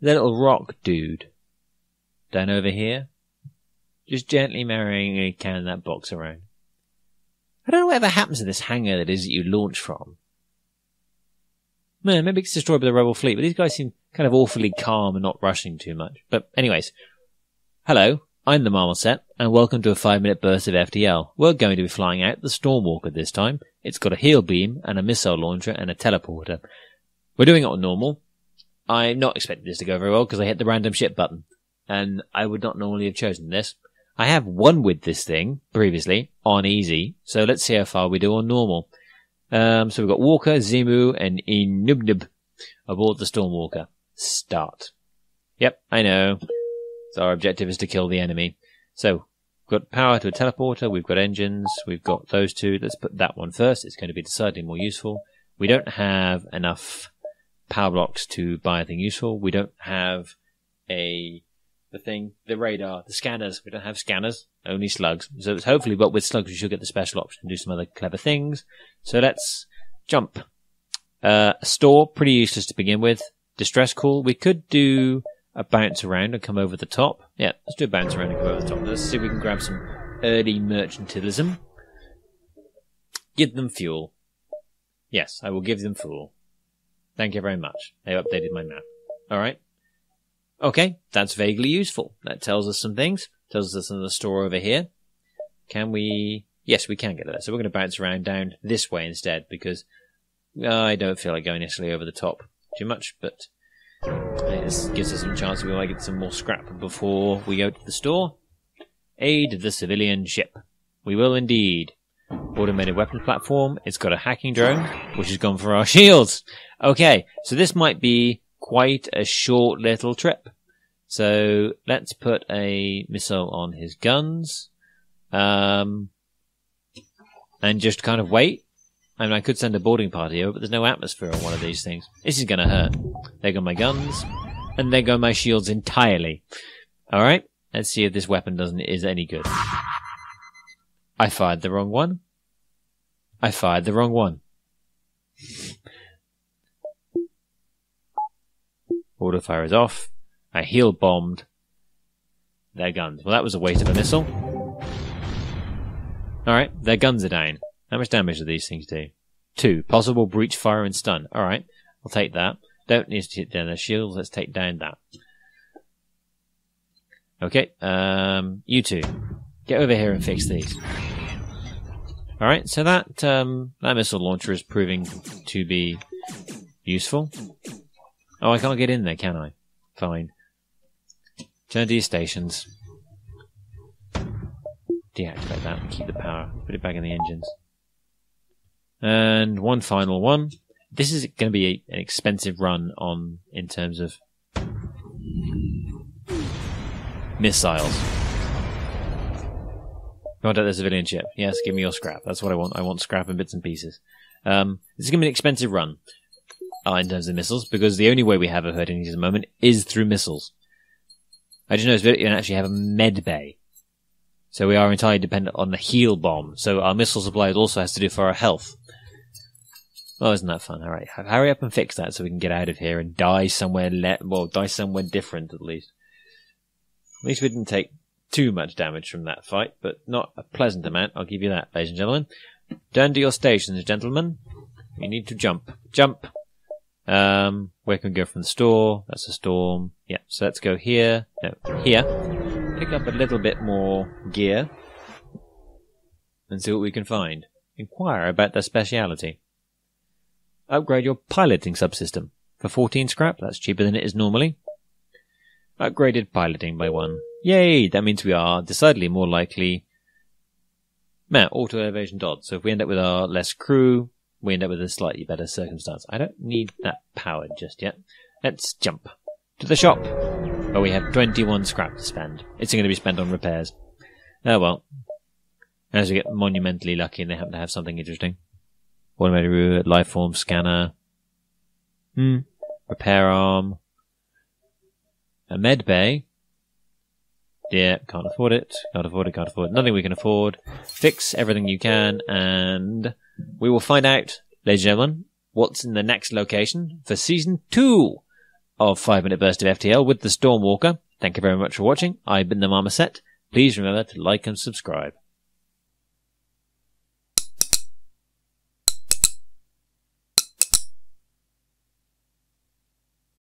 The little rock dude down over here. Just gently marrying a can that box around. I don't know whatever happens to this hangar that is that you launch from. Man, maybe it's destroyed by the rebel fleet, but these guys seem kind of awfully calm and not rushing too much. But anyways, hello, I'm the Marmoset, and welcome to a five minute burst of FTL. We're going to be flying out the Stormwalker this time. It's got a heal bomb and a missile launcher and a teleporter. We're doing it on normal. I'm not expecting this to go very well because I hit the random ship button, and I would not normally have chosen this. I have won with this thing previously on easy, so let's see how far we do on normal. Um, so we've got Walker, Zimu, and Inubnib aboard the Stormwalker. Start. Yep, I know. So our objective is to kill the enemy. So, we've got power to a teleporter, we've got engines, we've got those two. Let's put that one first. It's going to be decidedly more useful. We don't have enough power blocks to buy anything useful. We don't have a the thing, the radar, the scanners. We don't have scanners, only slugs. So it's hopefully, but with slugs, we should get the special option and do some other clever things. So let's jump. Uh, store, pretty useless to begin with. Distress call, we could do a bounce around and come over the top. Yeah, let's do a bounce around and come over the top. Let's see if we can grab some early mercantilism. Give them fuel. Yes, I will give them fuel. Thank you very much. They updated my map. Alright. Okay, that's vaguely useful. That tells us some things. Tells us the store over here. Can we... Yes, we can get there. So we're going to bounce around down this way instead because I don't feel like going necessarily over the top too much, but this gives us some chance we might get some more scrap before we go to the store. Aid the civilian ship. We will indeed. Automated weapon platform. It's got a hacking drone, which has gone for our shields. Okay, so this might be quite a short little trip. So let's put a missile on his guns. Um, and just kind of wait. I mean, I could send a boarding party over, but there's no atmosphere on one of these things. This is going to hurt. There go my guns, and there go my shields entirely. All right, let's see if this weapon doesn't is any good. I fired the wrong one. I fired the wrong one. Auto fire is off. I heal bombed their guns. Well, that was a waste of a missile. Alright, their guns are down. How much damage do these things do? Two. Possible breach, fire, and stun. Alright, I'll take that. Don't need to hit down their shields. Let's take down that. Okay, um, you two. Get over here and fix these. Alright, so that, um, that missile launcher is proving to be useful. Oh, I can't get in there, can I? Fine. Turn to your stations. Deactivate that and keep the power. Put it back in the engines. And one final one. This is going to be a, an expensive run on in terms of missiles. Contact the civilian ship. Yes, give me your scrap. That's what I want. I want scrap and bits and pieces. Um, this is going to be an expensive run uh, in terms of missiles because the only way we have of hurting these at the moment is through missiles. I just noticed we don't actually have a med bay. So we are entirely dependent on the heal bomb. So our missile supply also has to do for our health. Oh, isn't that fun? All right, hurry up and fix that so we can get out of here and die somewhere. Le- well, die somewhere different at least. At least we didn't take too much damage from that fight, but not a pleasant amount. I'll give you that, ladies and gentlemen. Turn to your stations, gentlemen. You need to jump. Jump. Um, where can we go from the store? That's a storm. Yeah, so let's go here. No, here. Pick up a little bit more gear. And see what we can find. Inquire about their speciality. Upgrade your piloting subsystem. For 14 scrap, that's cheaper than it is normally. Upgraded piloting by one. Yay! That means we are decidedly more likely. Man, auto evasion dodge. So if we end up with our less crew, we end up with a slightly better circumstance. I don't need that power just yet. Let's jump to the shop, where we have 21 scrap to spend. It's going to be spent on repairs. Oh well. As we get monumentally lucky and they happen to have something interesting. Automated life form scanner. Hmm. Repair arm. A med bay. Yeah, can't afford it. Can't afford it. Can't afford it. Nothing we can afford. Fix everything you can, and we will find out, ladies and gentlemen, what's in the next location for season two of 5 Minute Burst of FTL with the Stormwalker. Thank you very much for watching. I've been the Marmoset. Please remember to like and subscribe.